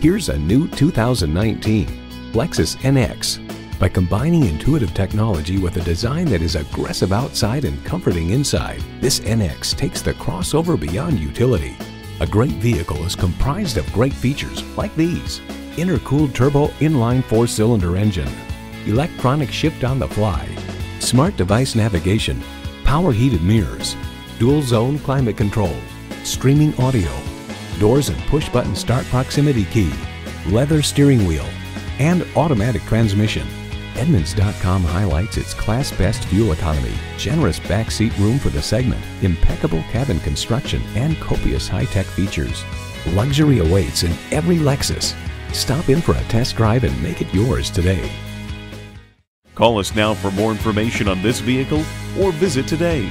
Here's a new 2019 Lexus NX. By combining intuitive technology with a design that is aggressive outside and comforting inside, this NX takes the crossover beyond utility. A great vehicle is comprised of great features like these. Intercooled turbo inline four-cylinder engine, electronic shift on the fly, smart device navigation, power heated mirrors, dual zone climate control, streaming audio, doors and push button start proximity key, leather steering wheel, and automatic transmission. Edmunds.com highlights its class best fuel economy, generous backseat room for the segment, impeccable cabin construction, and copious high tech features. Luxury awaits in every Lexus. Stop in for a test drive and make it yours today. Call us now for more information on this vehicle or visit today.